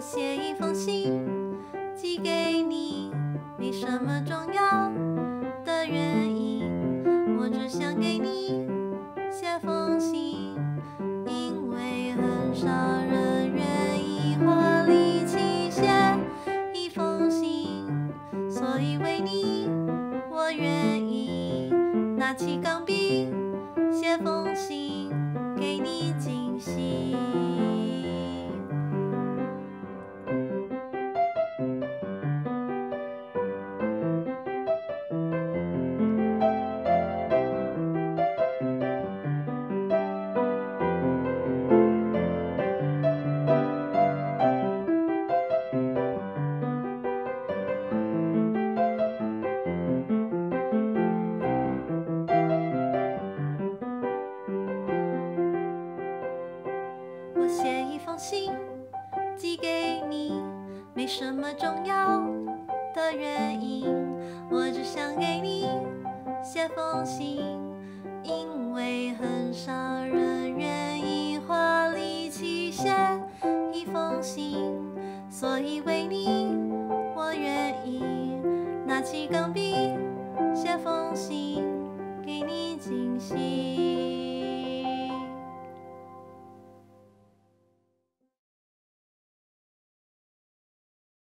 写一封信寄给你，没什么重要的原因，我只想给你写封信，因为很少人愿意花力气写一封信，所以为你我愿意拿起钢笔写封信。信寄给你，没什么重要的原因，我只想给你写封信，因为很少人愿意花力气写一封信，所以为你我愿意拿起钢笔写封信给你惊喜。